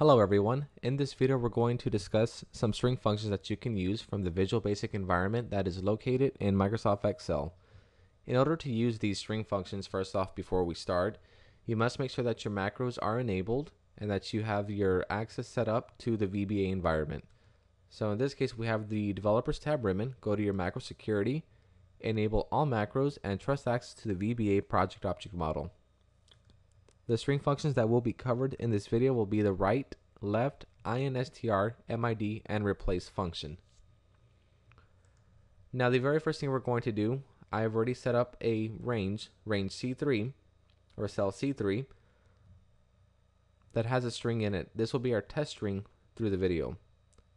Hello everyone. In this video we're going to discuss some string functions that you can use from the Visual Basic environment that is located in Microsoft Excel. In order to use these string functions first off before we start, you must make sure that your macros are enabled and that you have your access set up to the VBA environment. So in this case we have the developers tab ribbon, go to your macro security, enable all macros and trust access to the VBA project object model. The string functions that will be covered in this video will be the right, left, instr, mid, and replace function. Now the very first thing we're going to do, I've already set up a range, range C3, or cell C3, that has a string in it. This will be our test string through the video.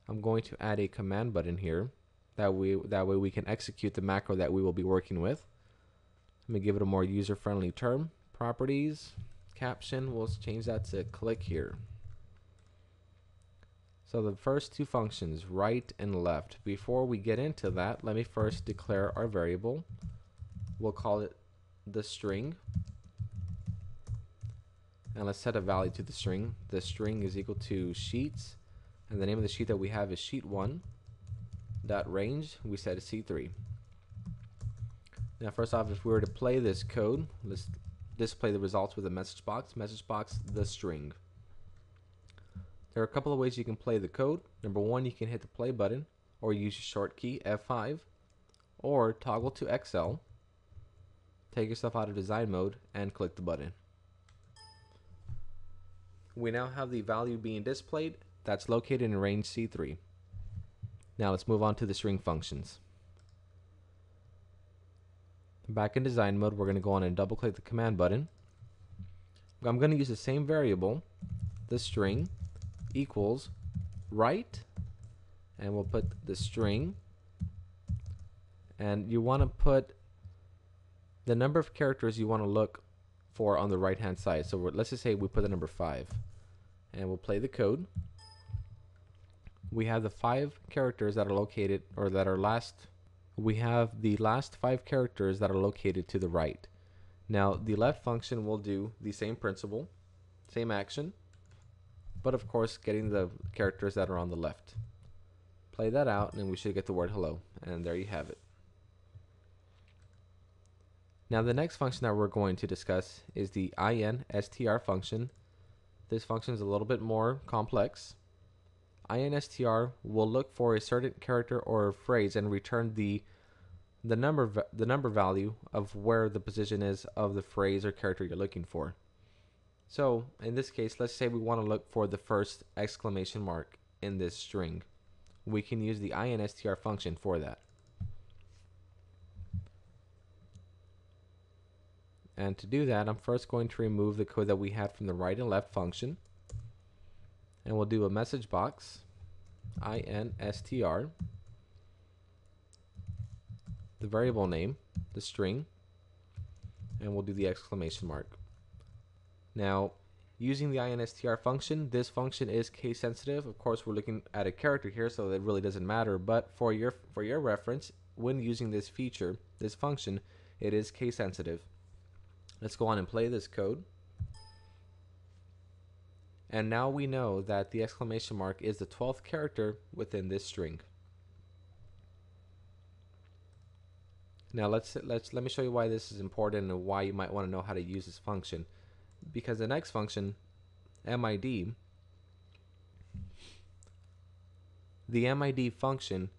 I'm going to add a command button here. That, we, that way we can execute the macro that we will be working with. Let me give it a more user-friendly term. Properties, caption, we'll change that to click here. So the first two functions, right and left. Before we get into that, let me first declare our variable. We'll call it the string. And let's set a value to the string. The string is equal to sheets. And the name of the sheet that we have is sheet1. Dot range, we set a C3. Now first off, if we were to play this code, let's display the results with a message box. Message box, the string. There are a couple of ways you can play the code. Number one, you can hit the play button or use your short key F5 or toggle to Excel, Take yourself out of design mode and click the button. We now have the value being displayed that's located in range C3. Now let's move on to the string functions. Back in design mode, we're going to go on and double click the command button. I'm going to use the same variable, the string equals right, and we'll put the string, and you want to put the number of characters you want to look for on the right hand side. So let's just say we put the number 5, and we'll play the code. We have the five characters that are located, or that are last we have the last five characters that are located to the right. Now, the left function will do the same principle, same action, but of course getting the characters that are on the left. Play that out and we should get the word hello, and there you have it. Now the next function that we're going to discuss is the instr function. This function is a little bit more complex instr will look for a certain character or phrase and return the the number the number value of where the position is of the phrase or character you're looking for. So in this case, let's say we want to look for the first exclamation mark in this string. We can use the instr function for that. And to do that, I'm first going to remove the code that we had from the right and left function and we'll do a message box. Instr the variable name the string. And we'll do the exclamation mark. Now using the instr function this function is case sensitive of course we're looking at a character here so that really doesn't matter. But for your for your reference when using this feature this function it is case sensitive let's go on and play this code and now we know that the exclamation mark is the 12th character within this string. Now let's let's let me show you why this is important and why you might want to know how to use this function. Because the next function, MID, the MID function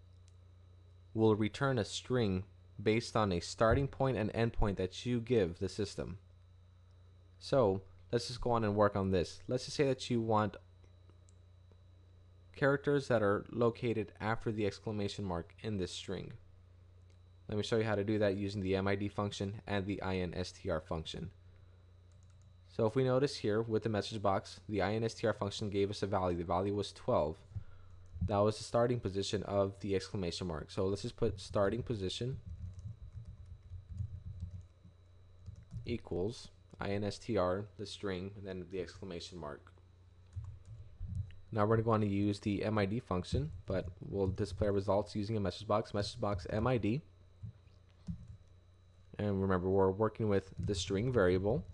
will return a string based on a starting point and endpoint that you give the system. So let's just go on and work on this. Let's just say that you want characters that are located after the exclamation mark in this string. Let me show you how to do that using the MID function and the INSTR function. So if we notice here with the message box, the INSTR function gave us a value. The value was 12. That was the starting position of the exclamation mark. So let's just put starting position equals instr, the string, and then the exclamation mark. Now we're going to use the MID function, but we'll display our results using a message box, message box MID. And remember, we're working with the string variable.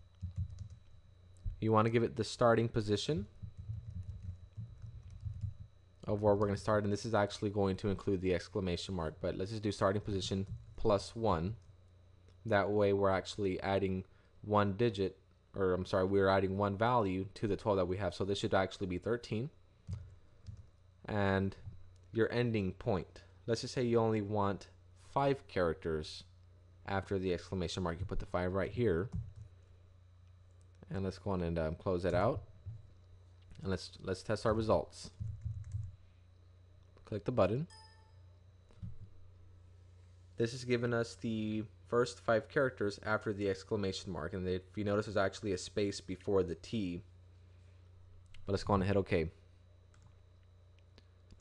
You want to give it the starting position. of where we're going to start and this is actually going to include the exclamation mark but let's just do starting position plus one that way we're actually adding one digit or I'm sorry we're adding one value to the 12 that we have. So this should actually be 13 and your ending point. Let's just say you only want five characters after the exclamation mark. You put the five right here. And let's go on and um, close it out. And let's let's test our results. Click the button. This is giving us the first five characters after the exclamation mark. And if you notice there's actually a space before the T. But let's go on and hit OK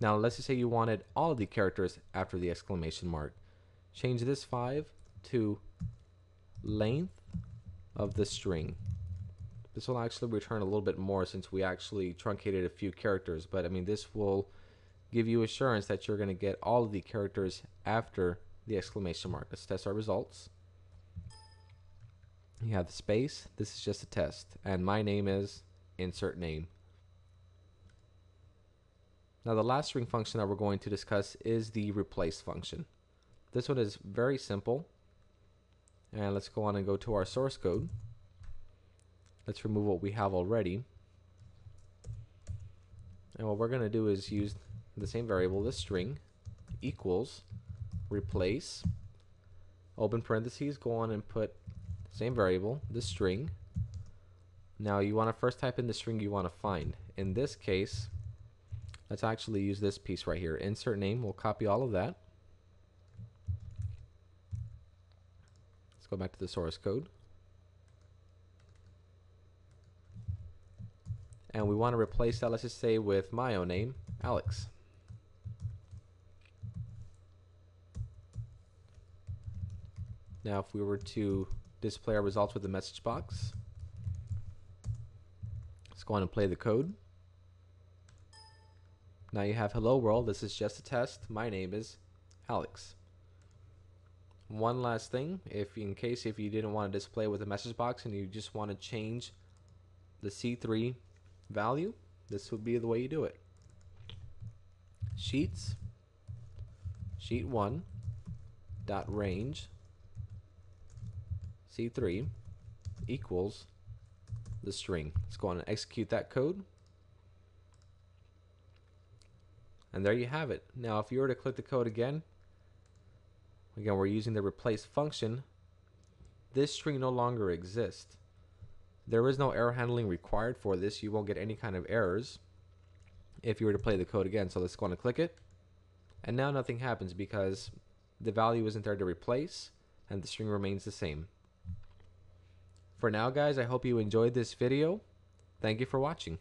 now let's just say you wanted all of the characters after the exclamation mark. Change this 5 to length of the string. This will actually return a little bit more since we actually truncated a few characters, but I mean this will give you assurance that you're going to get all of the characters after the exclamation mark. Let's test our results. You have the space. This is just a test. And my name is insert name. Now the last string function that we're going to discuss is the replace function. This one is very simple. And let's go on and go to our source code. Let's remove what we have already. And what we're going to do is use the same variable, this string, equals, replace, open parentheses, go on and put same variable, the string. Now you want to first type in the string you want to find. In this case, let's actually use this piece right here. Insert name, we'll copy all of that. Let's go back to the source code. and we want to replace that, let's just say, with my own name, Alex. Now, if we were to display our results with the message box, let's go on and play the code. Now you have hello world, this is just a test. My name is Alex. One last thing, if in case if you didn't want to display with a message box and you just want to change the C3 value, this would be the way you do it. Sheets, sheet 1 dot range C3 equals the string. Let's go on and execute that code. And there you have it. Now if you were to click the code again, again we're using the replace function, this string no longer exists. There is no error handling required for this. You won't get any kind of errors if you were to play the code again. So let's go on and click it. And now nothing happens because the value isn't there to replace and the string remains the same. For now guys, I hope you enjoyed this video. Thank you for watching.